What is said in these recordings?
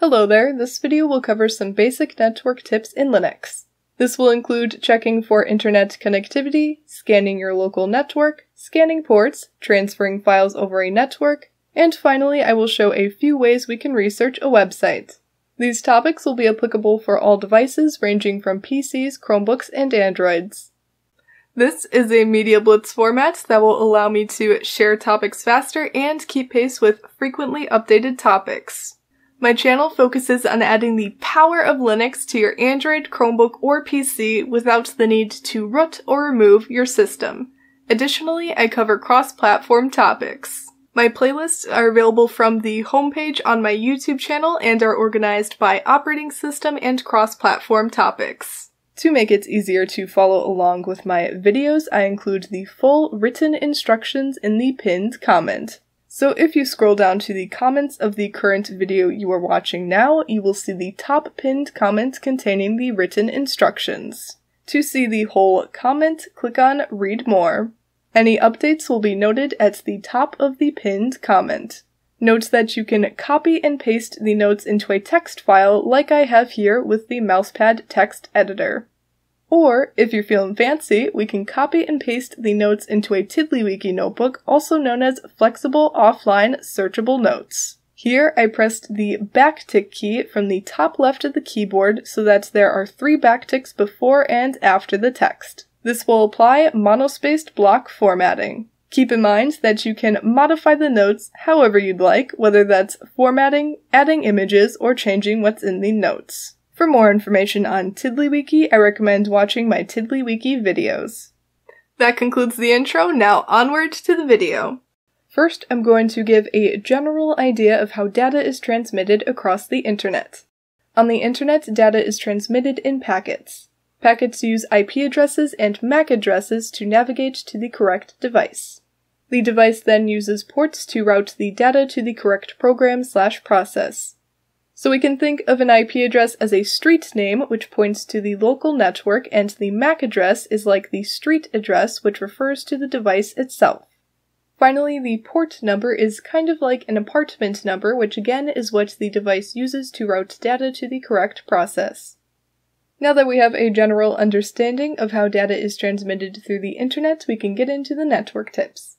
Hello there, this video will cover some basic network tips in Linux. This will include checking for internet connectivity, scanning your local network, scanning ports, transferring files over a network, and finally I will show a few ways we can research a website. These topics will be applicable for all devices ranging from PCs, Chromebooks, and Androids. This is a Media Blitz format that will allow me to share topics faster and keep pace with frequently updated topics. My channel focuses on adding the power of Linux to your Android, Chromebook, or PC without the need to root or remove your system. Additionally, I cover cross-platform topics. My playlists are available from the homepage on my YouTube channel and are organized by operating system and cross-platform topics. To make it easier to follow along with my videos, I include the full written instructions in the pinned comment. So if you scroll down to the comments of the current video you are watching now, you will see the top pinned comment containing the written instructions. To see the whole comment, click on Read More. Any updates will be noted at the top of the pinned comment. Note that you can copy and paste the notes into a text file like I have here with the mousepad text editor. Or, if you're feeling fancy, we can copy and paste the notes into a TiddlyWiki notebook, also known as Flexible Offline Searchable Notes. Here, I pressed the backtick key from the top left of the keyboard so that there are three backticks before and after the text. This will apply monospaced block formatting. Keep in mind that you can modify the notes however you'd like, whether that's formatting, adding images, or changing what's in the notes. For more information on TiddlyWiki, I recommend watching my TiddlyWiki videos. That concludes the intro, now onward to the video. First, I'm going to give a general idea of how data is transmitted across the internet. On the internet, data is transmitted in packets. Packets use IP addresses and MAC addresses to navigate to the correct device. The device then uses ports to route the data to the correct program slash process. So we can think of an IP address as a street name, which points to the local network, and the MAC address is like the street address, which refers to the device itself. Finally, the port number is kind of like an apartment number, which again is what the device uses to route data to the correct process. Now that we have a general understanding of how data is transmitted through the internet, we can get into the network tips.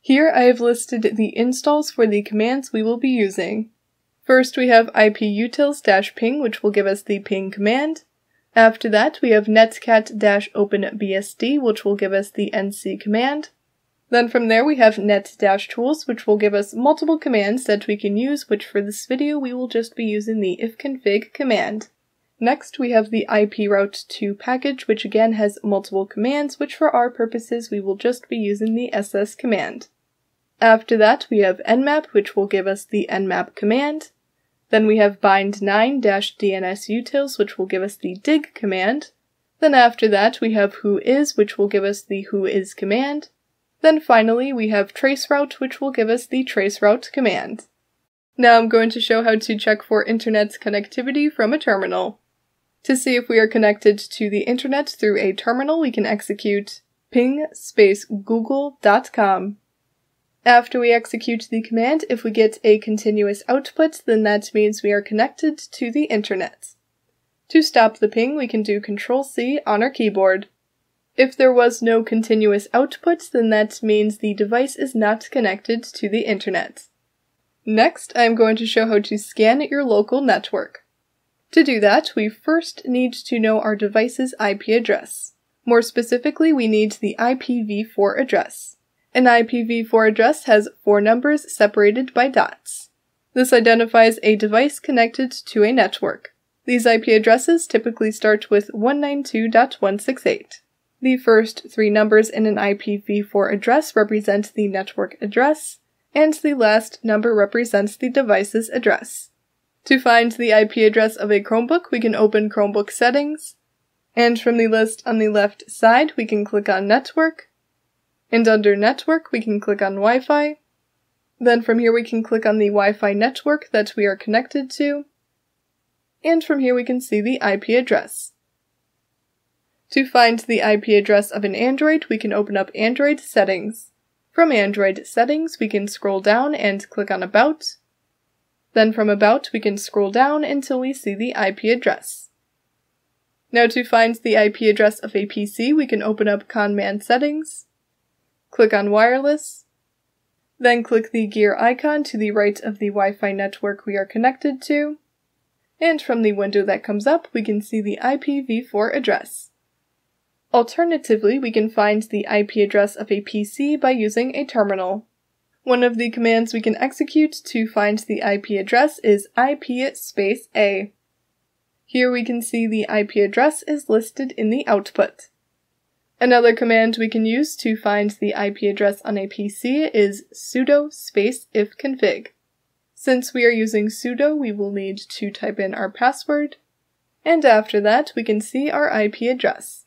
Here I have listed the installs for the commands we will be using. First we have iputils-ping, which will give us the ping command. After that we have netcat-openbsd, which will give us the nc command. Then from there we have net-tools, which will give us multiple commands that we can use, which for this video we will just be using the ifconfig command. Next we have the iproute2 package, which again has multiple commands, which for our purposes we will just be using the ss command. After that, we have nmap, which will give us the nmap command. Then we have bind9-dnsutils, which will give us the dig command. Then after that, we have whois, which will give us the whois command. Then finally, we have traceroute, which will give us the traceroute command. Now I'm going to show how to check for internet connectivity from a terminal. To see if we are connected to the internet through a terminal, we can execute ping space google.com after we execute the command, if we get a continuous output, then that means we are connected to the internet. To stop the ping, we can do Ctrl C on our keyboard. If there was no continuous output, then that means the device is not connected to the internet. Next, I am going to show how to scan your local network. To do that, we first need to know our device's IP address. More specifically, we need the IPv4 address. An IPv4 address has four numbers separated by dots. This identifies a device connected to a network. These IP addresses typically start with 192.168. The first three numbers in an IPv4 address represent the network address, and the last number represents the device's address. To find the IP address of a Chromebook, we can open Chromebook settings, and from the list on the left side, we can click on Network, and under network, we can click on Wi-Fi. Then from here we can click on the Wi-Fi network that we are connected to. And from here we can see the IP address. To find the IP address of an Android, we can open up Android settings. From Android settings, we can scroll down and click on About. Then from About, we can scroll down until we see the IP address. Now to find the IP address of a PC, we can open up ConnMan Settings, click on Wireless, then click the gear icon to the right of the Wi-Fi network we are connected to, and from the window that comes up, we can see the IPv4 address. Alternatively, we can find the IP address of a PC by using a terminal. One of the commands we can execute to find the IP address is IP space A. Here we can see the IP address is listed in the output. Another command we can use to find the IP address on a PC is sudo space ifconfig. Since we are using sudo, we will need to type in our password, and after that we can see our IP address.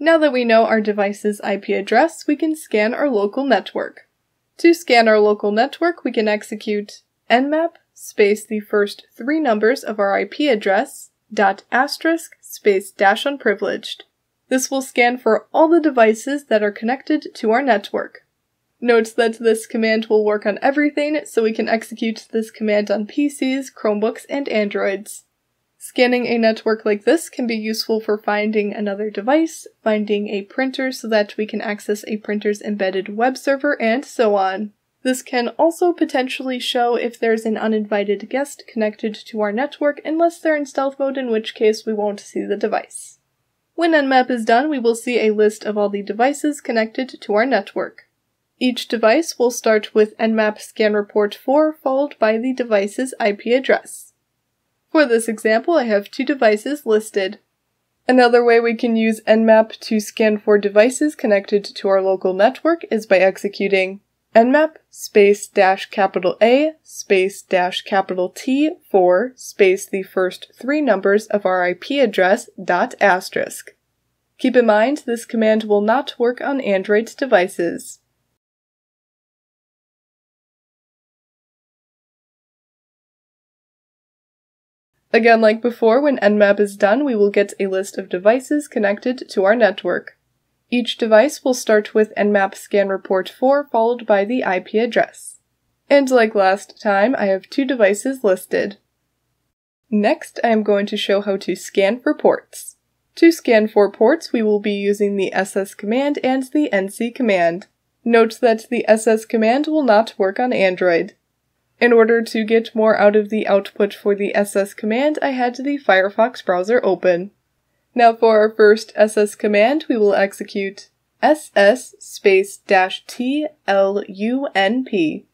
Now that we know our device's IP address, we can scan our local network. To scan our local network, we can execute nmap space the first three numbers of our IP address, dot asterisk, space dash unprivileged. This will scan for all the devices that are connected to our network. Note that this command will work on everything, so we can execute this command on PCs, Chromebooks, and Androids. Scanning a network like this can be useful for finding another device, finding a printer so that we can access a printer's embedded web server, and so on. This can also potentially show if there's an uninvited guest connected to our network unless they're in stealth mode, in which case we won't see the device. When Nmap is done, we will see a list of all the devices connected to our network. Each device will start with Nmap scan report 4 followed by the device's IP address. For this example, I have two devices listed. Another way we can use Nmap to scan for devices connected to our local network is by executing nmap space dash capital A space dash capital T for space the first three numbers of our IP address dot asterisk. Keep in mind this command will not work on Android devices. Again, like before, when nmap is done, we will get a list of devices connected to our network. Each device will start with nmap scan report 4 followed by the IP address. And like last time, I have two devices listed. Next, I am going to show how to scan for ports. To scan for ports, we will be using the ss command and the nc command. Note that the ss command will not work on Android. In order to get more out of the output for the ss command, I had the Firefox browser open. Now for our first ss command, we will execute ss space dash t l u n p.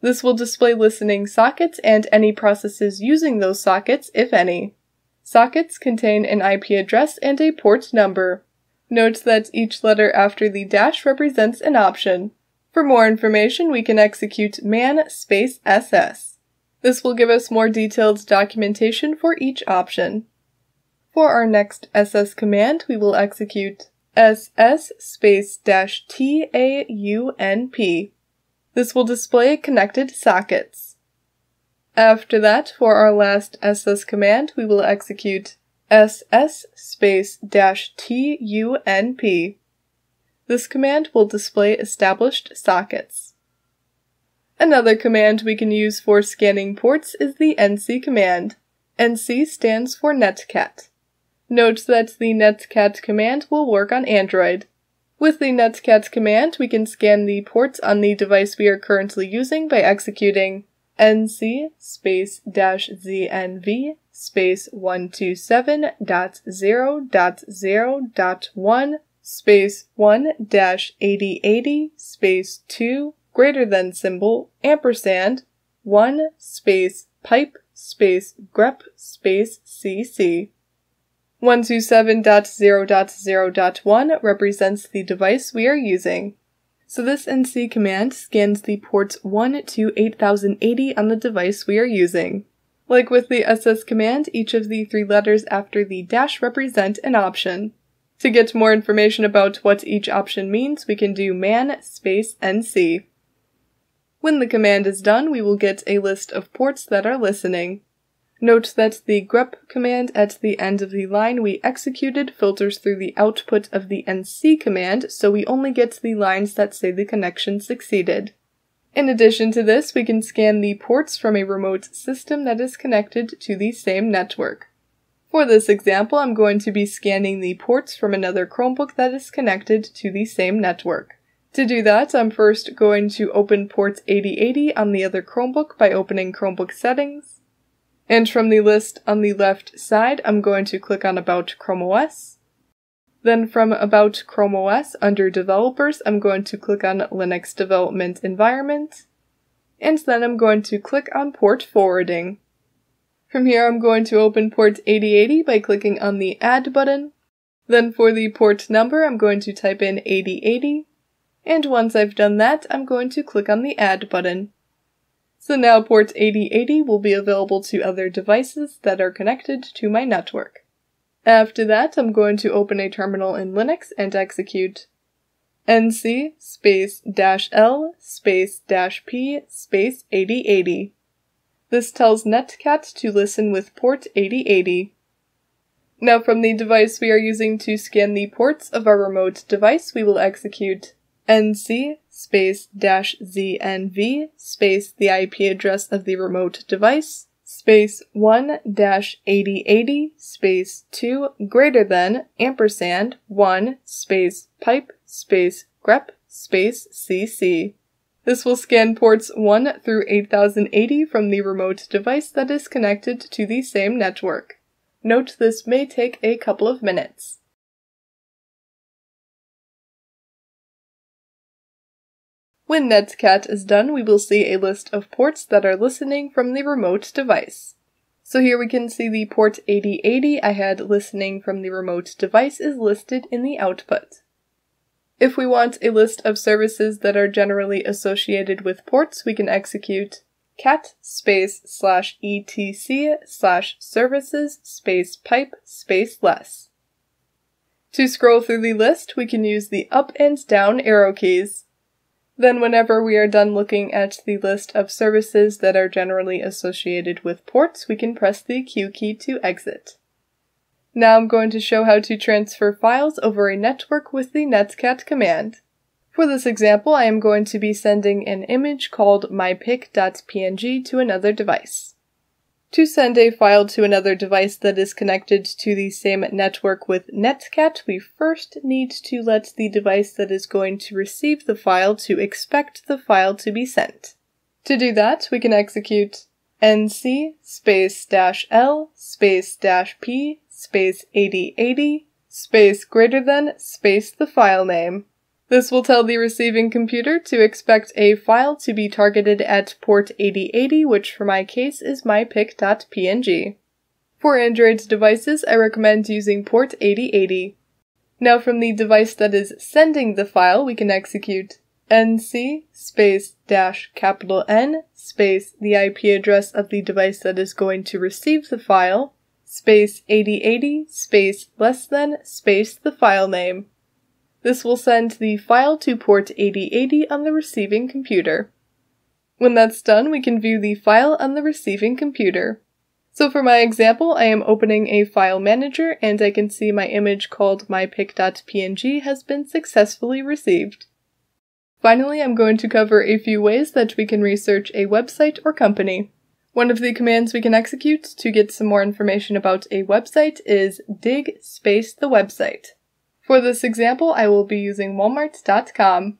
This will display listening sockets and any processes using those sockets, if any. Sockets contain an IP address and a port number. Note that each letter after the dash represents an option. For more information, we can execute man space ss. This will give us more detailed documentation for each option. For our next ss command, we will execute ss space dash taunp. This will display connected sockets. After that, for our last ss command, we will execute ss space dash tunp. This command will display established sockets. Another command we can use for scanning ports is the nc command. nc stands for netcat. Note that the netcat command will work on Android. With the netcat command, we can scan the ports on the device we are currently using by executing nc space dash znv space 127.0.0.1 space 1 dash 8080 space 2 greater than symbol ampersand 1 space pipe space grep space cc. 127.0.0.1 represents the device we are using. So this NC command scans the ports 1 to 8080 on the device we are using. Like with the SS command, each of the three letters after the dash represent an option. To get more information about what each option means, we can do man space NC. When the command is done, we will get a list of ports that are listening. Note that the grep command at the end of the line we executed filters through the output of the nc command, so we only get the lines that say the connection succeeded. In addition to this, we can scan the ports from a remote system that is connected to the same network. For this example, I'm going to be scanning the ports from another Chromebook that is connected to the same network. To do that, I'm first going to open port 8080 on the other Chromebook by opening Chromebook settings. And from the list on the left side, I'm going to click on About Chrome OS. Then from About Chrome OS under Developers, I'm going to click on Linux Development Environment. And then I'm going to click on Port Forwarding. From here, I'm going to open port 8080 by clicking on the Add button. Then for the port number, I'm going to type in 8080. And once I've done that, I'm going to click on the Add button. So now port 8080 will be available to other devices that are connected to my network. After that, I'm going to open a terminal in Linux and execute nc space dash l space dash p space 8080. This tells Netcat to listen with port 8080. Now from the device we are using to scan the ports of our remote device, we will execute nc space dash znv space the IP address of the remote device space 1 dash 8080 space 2 greater than ampersand 1 space pipe space grep space cc. This will scan ports 1 through 8080 from the remote device that is connected to the same network. Note this may take a couple of minutes. When Netcat is done, we will see a list of ports that are listening from the remote device. So here we can see the port 8080 I had listening from the remote device is listed in the output. If we want a list of services that are generally associated with ports, we can execute cat space slash etc slash services space pipe space less. To scroll through the list, we can use the up and down arrow keys. Then whenever we are done looking at the list of services that are generally associated with ports, we can press the Q key to exit. Now I'm going to show how to transfer files over a network with the netcat command. For this example, I am going to be sending an image called mypic.png to another device. To send a file to another device that is connected to the same network with Netcat, we first need to let the device that is going to receive the file to expect the file to be sent. To do that, we can execute nc space dash l space dash p space 8080 space greater than space the file name. This will tell the receiving computer to expect a file to be targeted at port 8080, which for my case is mypic.png. For Android devices, I recommend using port 8080. Now from the device that is sending the file, we can execute nc space dash capital N space the IP address of the device that is going to receive the file space 8080 space less than space the file name. This will send the file to port 8080 on the receiving computer. When that's done, we can view the file on the receiving computer. So for my example, I am opening a file manager and I can see my image called mypic.png has been successfully received. Finally, I'm going to cover a few ways that we can research a website or company. One of the commands we can execute to get some more information about a website is dig space the website. For this example, I will be using walmart.com.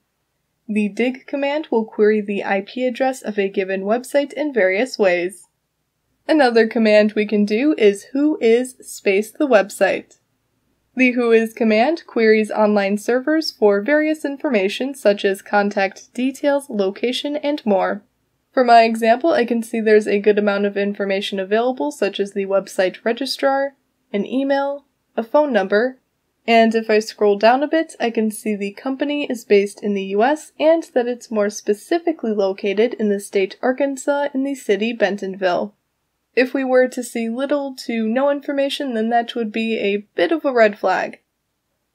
The dig command will query the IP address of a given website in various ways. Another command we can do is whois space the website. The whois command queries online servers for various information such as contact details, location, and more. For my example, I can see there's a good amount of information available, such as the website registrar, an email, a phone number, and if I scroll down a bit, I can see the company is based in the US and that it's more specifically located in the state Arkansas in the city Bentonville. If we were to see little to no information, then that would be a bit of a red flag.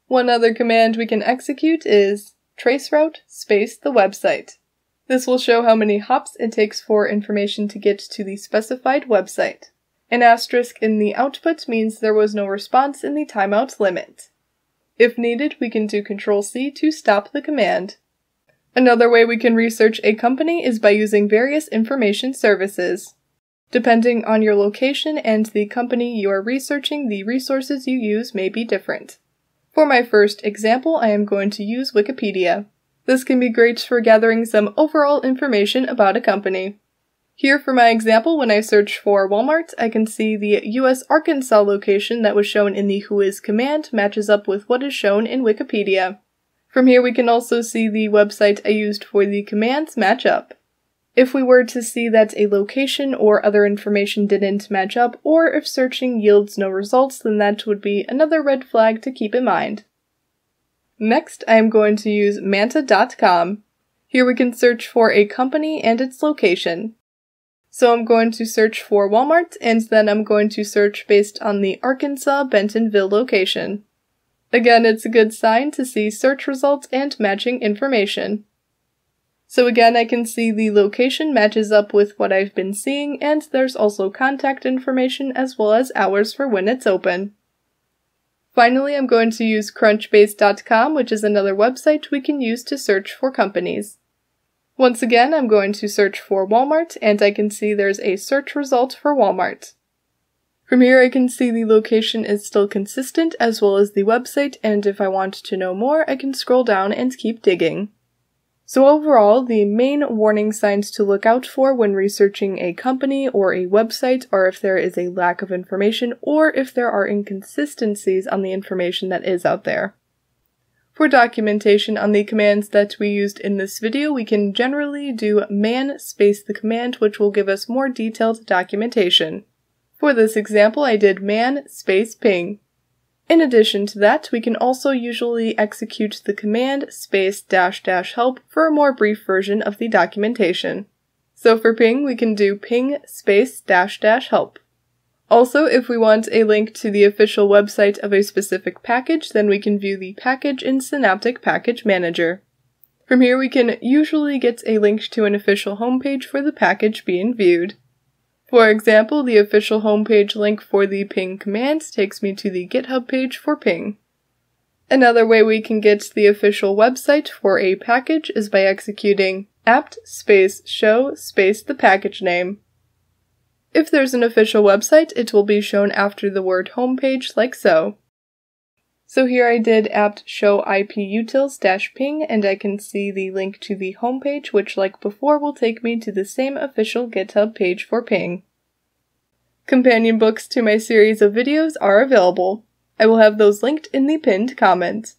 One other command we can execute is traceroute space the website. This will show how many hops it takes for information to get to the specified website. An asterisk in the output means there was no response in the timeout limit. If needed, we can do Ctrl C to stop the command. Another way we can research a company is by using various information services. Depending on your location and the company you are researching, the resources you use may be different. For my first example, I am going to use Wikipedia. This can be great for gathering some overall information about a company. Here for my example, when I search for Walmart, I can see the US Arkansas location that was shown in the Whois command matches up with what is shown in Wikipedia. From here we can also see the website I used for the commands match up. If we were to see that a location or other information didn't match up, or if searching yields no results, then that would be another red flag to keep in mind. Next, I am going to use manta.com. Here we can search for a company and its location. So I'm going to search for Walmart and then I'm going to search based on the Arkansas Bentonville location. Again, it's a good sign to see search results and matching information. So again, I can see the location matches up with what I've been seeing and there's also contact information as well as hours for when it's open. Finally, I'm going to use crunchbase.com, which is another website we can use to search for companies. Once again, I'm going to search for Walmart, and I can see there's a search result for Walmart. From here, I can see the location is still consistent as well as the website, and if I want to know more, I can scroll down and keep digging. So overall, the main warning signs to look out for when researching a company or a website are if there is a lack of information or if there are inconsistencies on the information that is out there. For documentation on the commands that we used in this video, we can generally do man space the command, which will give us more detailed documentation. For this example, I did man space ping. In addition to that, we can also usually execute the command space dash dash help for a more brief version of the documentation. So for ping, we can do ping space dash dash help. Also, if we want a link to the official website of a specific package, then we can view the package in Synaptic Package Manager. From here, we can usually get a link to an official homepage for the package being viewed. For example, the official homepage link for the ping command takes me to the GitHub page for ping. Another way we can get the official website for a package is by executing apt space show space the package name. If there's an official website, it will be shown after the word homepage like so. So here I did apt show iputils dash ping and I can see the link to the homepage which like before will take me to the same official GitHub page for ping. Companion books to my series of videos are available. I will have those linked in the pinned comment.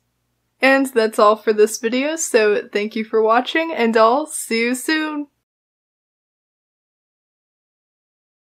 And that's all for this video, so thank you for watching and I'll see you soon!